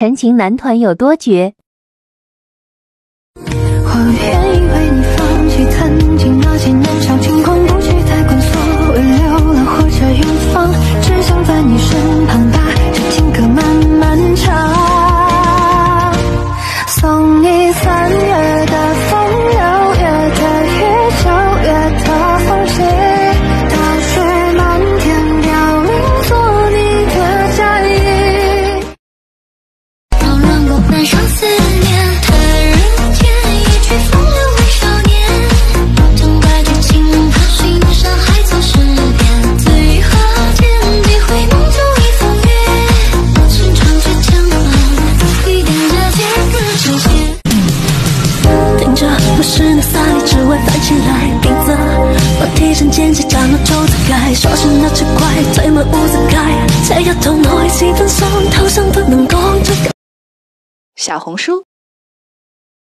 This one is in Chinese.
陈情男团有多绝？不是那三里之外翻起来平子，我提声渐起斩了愁字开说迟那时怪推门雾自开野猫都跟了几条街上树脖子歪小红书。